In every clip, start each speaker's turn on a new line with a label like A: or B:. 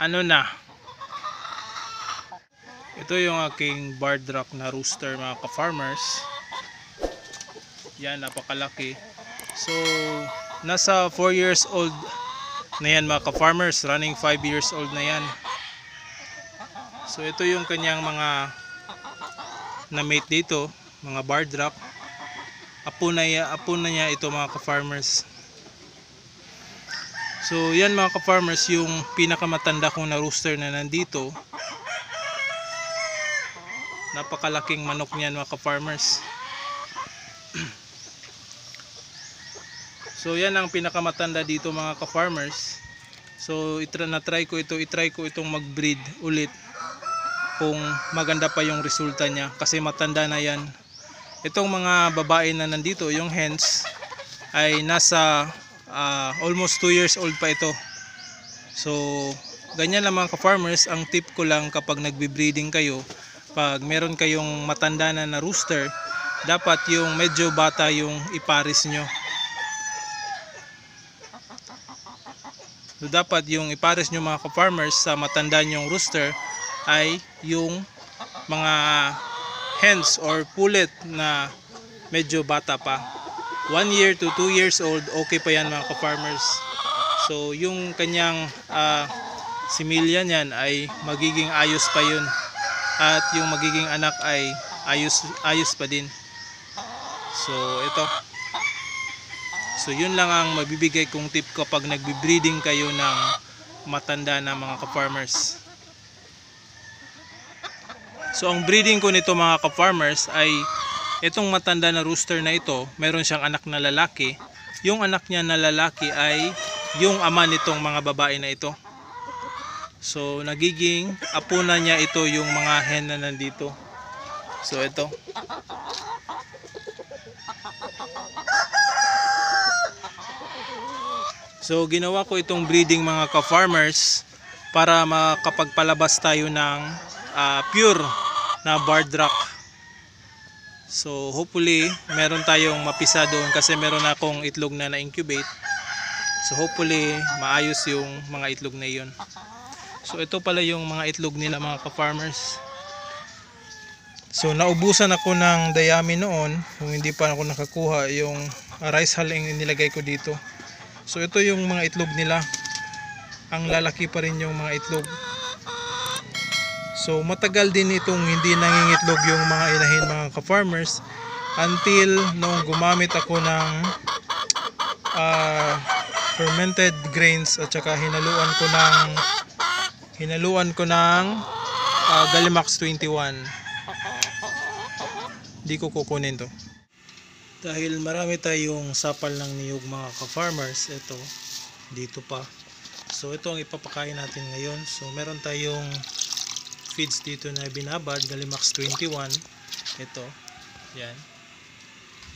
A: ano na. Ito yung aking barred rock na rooster mga ka-farmers. Yan, napakalaki. So, nasa 4 years old na yan mga ka-farmers. Running 5 years old na yan. So, ito yung kanyang mga na-mate dito. Mga barred rock. Apo na, apo na niya ito mga ka-farmers. So, yan mga ka-farmers, yung pinakamatanda kong na rooster na nandito. Napakalaking manok niyan mga ka-farmers. so, yan ang pinakamatanda dito mga ka-farmers. So, itra na-try ko ito, itry ko itong mag-breed ulit kung maganda pa yung resulta niya kasi matanda na yan. Itong mga babae na nandito, yung hens ay nasa ah, almost 2 years old pa ito. So, ganyan lang mga ka-farmers, ang tip ko lang kapag nagbe-breeding kayo, pag meron kayong matanda na na rooster, dapat yung medyo bata yung iparis nyo. So, dapat yung ipares nyo mga ka-farmers sa matanda nyong rooster ay yung mga hens or pullet na medyo bata pa. 1 year to 2 years old, okay pa yan mga ka-farmers. So, yung kanyang ah, similya niyan ay magiging ayos pa yun. At yung magiging anak ay ayos, ayos pa din. So, ito. So, yun lang ang mabibigay kong tip kapag nagbe-breeding kayo ng matanda na mga ka-farmers. So, ang breeding ko nito mga ka-farmers ay itong matanda na rooster na ito, meron siyang anak na lalaki. Yung anak niya na lalaki ay yung ama nitong mga babae na ito. So, nagiging apo na niya ito yung mga hen na nandito. So, ito. So, ginawa ko itong breeding mga ka-farmers para makapagpalabas tayo ng ah, pure na barred rock. So, hopefully, meron tayong mapisa doon kasi meron akong itlog na na-incubate. So, hopefully, maayos yung mga itlog na iyon. So, ito pala yung mga itlog nila mga ka-farmers. So, naubusan ako ng dayami noon. Kung hindi pa ako nakakuha yung rice hull yung nilagay ko dito. So, ito yung mga itlog nila. Ang lalaki pa rin yung mga itlog. So matagal din itong hindi nangingitlog yung mga inahin mga ka-farmers until nung gumamit ako ng ah, fermented grains at saka hinaluan ko ng hinaluan ko ng ah, Galimax 21. Hindi ko kukunin to. Dahil marami tayong sapal ng niyog mga ka-farmers, ito dito pa. So ito ang ipapakain natin ngayon. So meron tayong feeds dito na binabad Galimax 21 ito. Yan.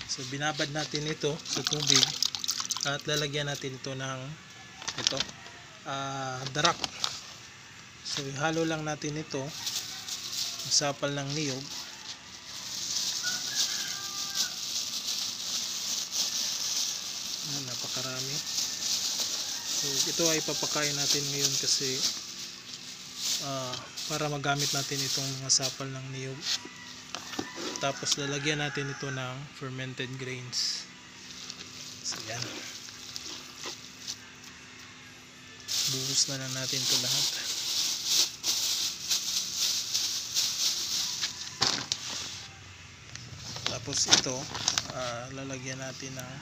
A: So binabad natin ito sa tubig. At lalagyan natin ito ng ito ah, darak so ihalo lang natin ito. Sapal ng niyog. Ayan, napakarami. So ito ay papakain natin ngayon kasi ah, para magamit natin itong mga sapal ng niyog. Tapos lalagyan natin ito ng fermented grains. So yan. Buhos na lang natin ito lahat. Tapos ito ah, lalagyan natin ng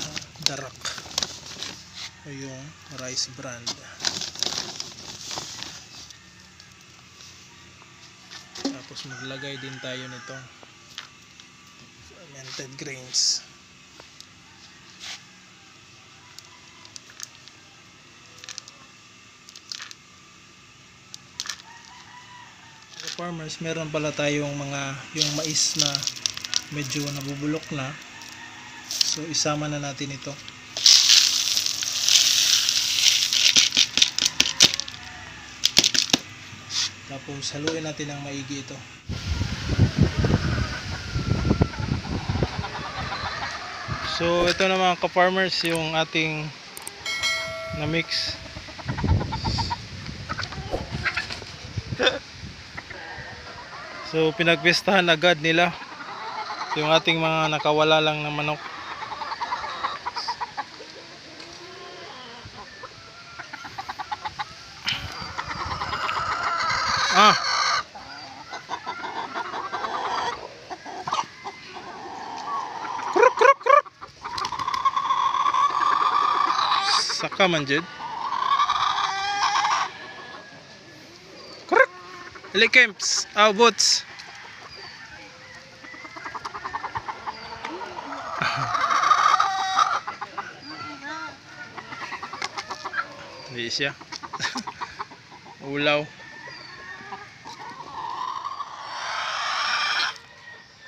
A: ah, darak. O yung rice brand tapos maglagay din tayo nito. Fermented grains. So, farmers meron pala tayong mga yung mais na medyo nabubulok na. So isama na natin ito Tapos haluin natin ng maigi ito. So ito na mga ka-farmers yung ating na mix. So pinagpistahan agad nila yung ating mga nakawala lang na manok. Ah. Kruk, kruk, kruk. Saka man jud. Kruk. Ili camps, ah boats. Hindi siya. Ulaw.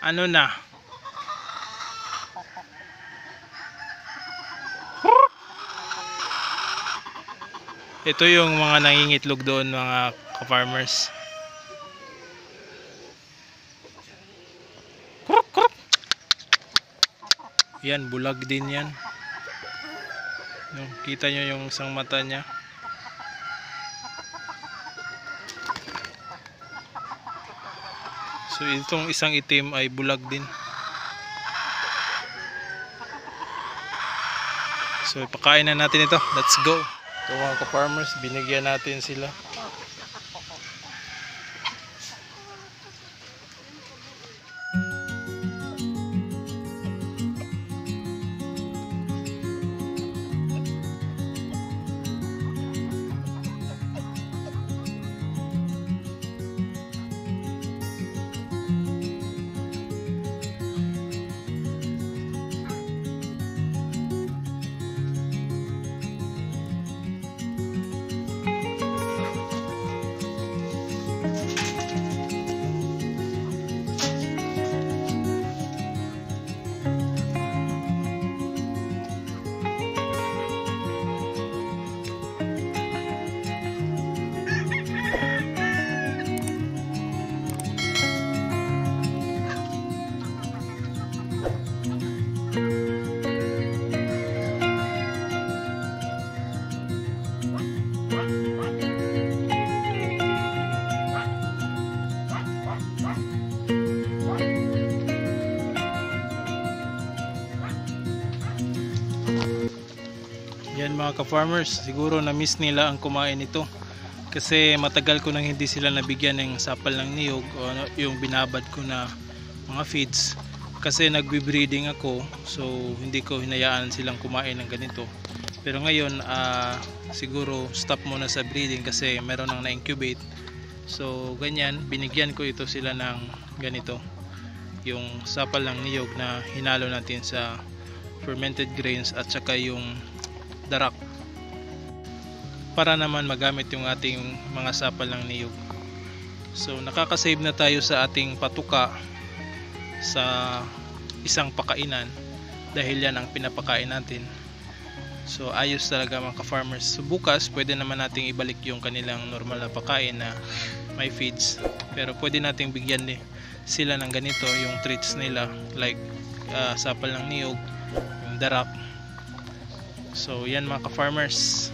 A: Ano na? Ito yung mga nangingitlog doon mga ka-farmers. Yan, bulag din yan. Yung, kita nyo yung isang mata niya. So itong isang itim ay bulag din. So ipakain na natin ito. Let's go. Ito mga ka-farmers, binigyan natin sila. Mga ka-farmers, siguro na-miss nila ang kumain nito. Kasi matagal ko nang hindi sila nabigyan ng sapal ng niyog o ano, yung binabad ko na mga feeds. Kasi nagbe-breeding ako, so hindi ko hinayaan silang kumain ng ganito. Pero ngayon, ah, siguro stop muna sa breeding kasi meron nang na-incubate. So ganyan, binigyan ko ito sila ng ganito. Yung sapal ng niyog na hinalo natin sa fermented grains at saka yung darak para naman magamit yung ating mga sapal ng niyog. So nakakasave na tayo sa ating patuka sa isang pakainan dahil yan ang pinapakain natin. So ayos talaga mga ka-farmers. So bukas pwede naman nating ibalik yung kanilang normal na pakain na may feeds. Pero pwede nating bigyan din sila ng ganito yung treats nila like ah, sapal ng niyog yung darak. So yan mga ka-farmers